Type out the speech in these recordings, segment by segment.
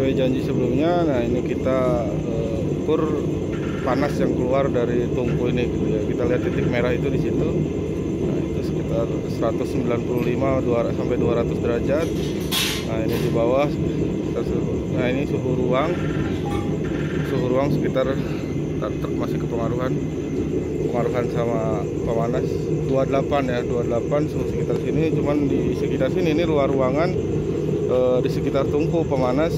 sesuai janji sebelumnya nah ini kita uh, ukur panas yang keluar dari tungku ini gitu ya. Kita lihat titik merah itu di situ. Nah itu sekitar 195 200, sampai 200 derajat. Nah ini di bawah nah ini suhu ruang. Suhu ruang sekitar masih kepengaruhan. Pengaruhan sama pemanas. 28 ya 28 suhu sekitar sini. Cuman di sekitar sini ini luar ruangan e, di sekitar tungku pemanas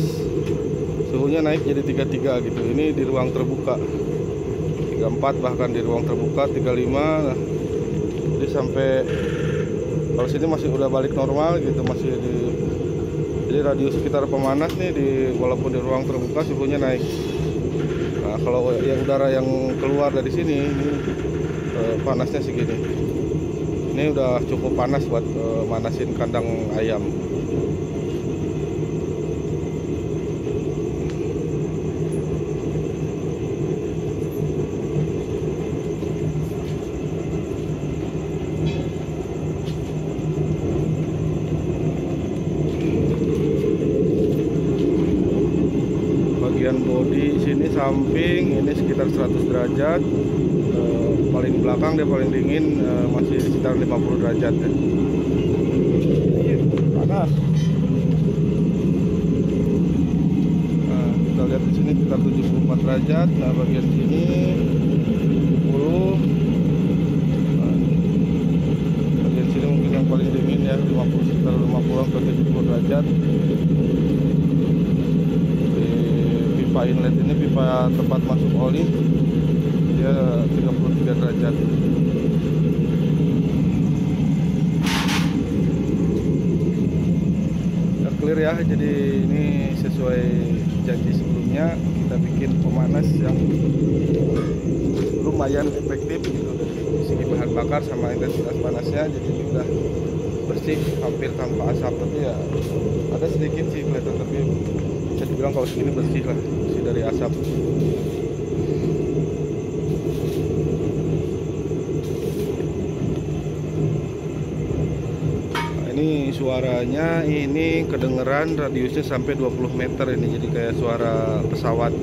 suhunya naik jadi 33 gitu. Ini di ruang terbuka. 34 bahkan di ruang terbuka 35 nah, jadi sampai kalau sini masih udah balik normal gitu masih di jadi radius sekitar pemanas nih di walaupun di ruang terbuka suhunya naik. Nah kalau yang udara yang keluar dari sini ini eh, panasnya segini. Ini udah cukup panas buat eh, manasin kandang ayam bagian bodi sini samping ini sekitar 100 derajat. E, paling belakang dia paling dingin e, masih sekitar 50 derajat ya. panas. Nah, kita lihat di sini sekitar 74 derajat. Nah bagian sini 70 nah, bagian sini mungkin yang paling dingin ya 50 sekitar 50 ke 70 derajat inlet ini pipa tempat masuk oli dia 33 derajat. Ya, clear ya jadi ini sesuai janji sebelumnya kita bikin pemanas yang lumayan efektif gitu. Dari segi bahan bakar sama intensitas panasnya jadi ini udah bersih hampir tanpa asap tapi ya ada sedikit sih kelihatan tapi bisa dibilang kalau segini bersih lah bersih dari asap. Nah, ini suaranya ini kedengeran radiusnya sampai 20 meter ini jadi kayak suara pesawat